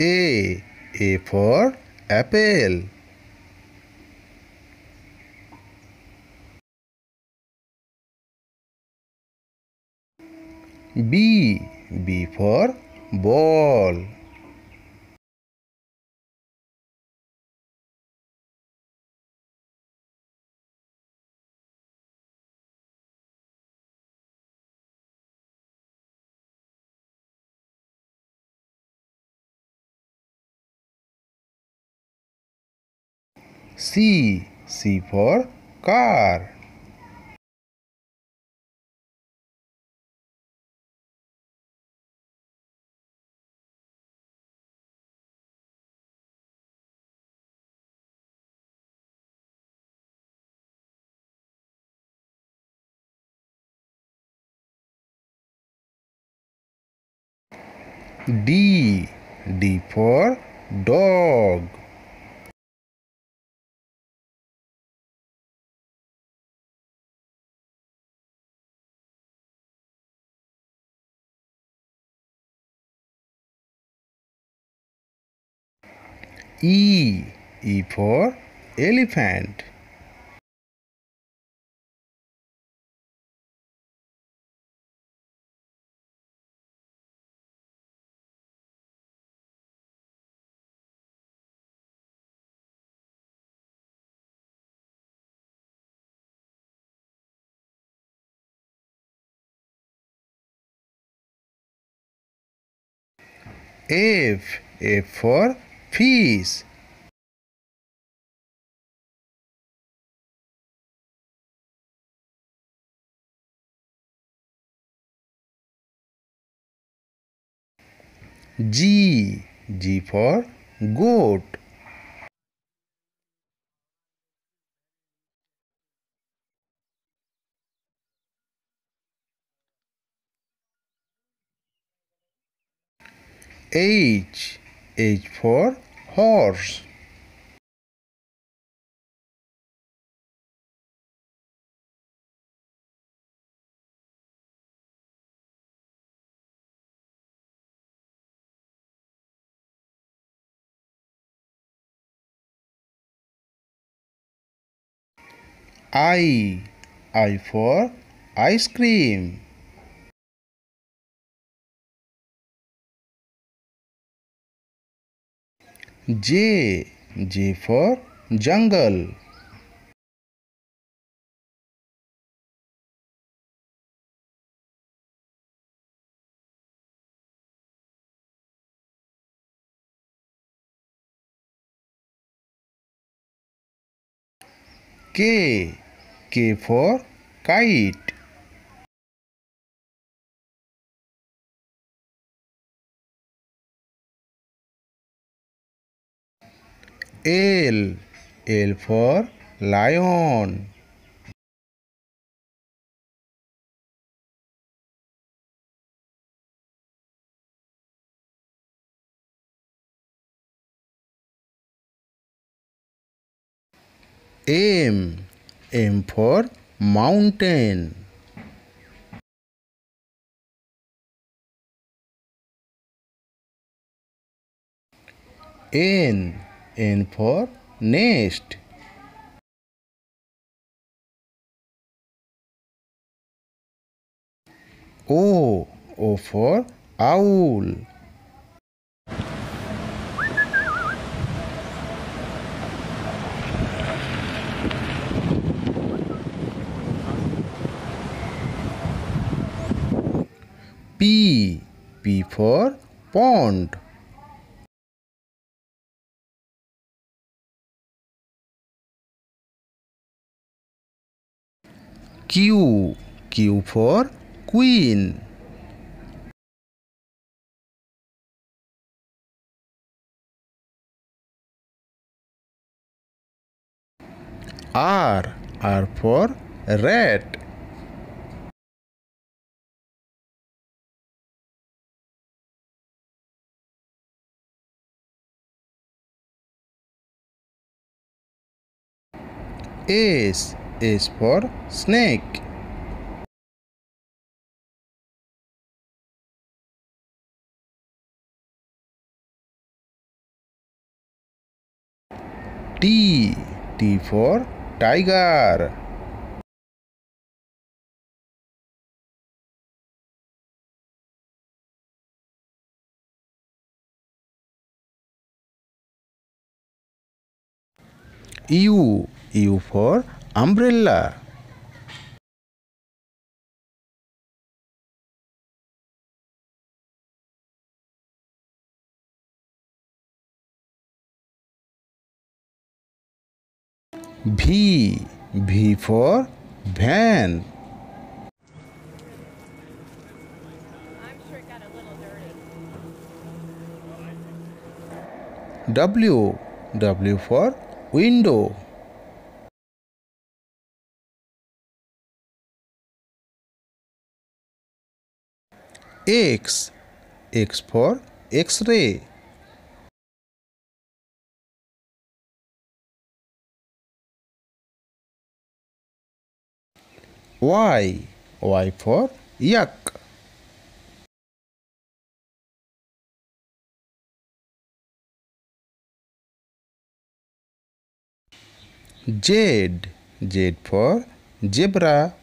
A. A for apple. B. B for ball. C. C for car. D. D for dog. E. E for elephant. F. F for fish G G for goat H H for horse. I. I for ice cream. J. J for jungle. K. K for kite. L. L for lion. M. M for mountain. N. N for nest. O. O for owl. P. P for pond. Q. Q for queen. R. R for rat. S. S for snake. T. T for tiger. U. U for umbrella V V for van W W for window X. X for X-ray. Y. Y for yak. Z. Z for zebra.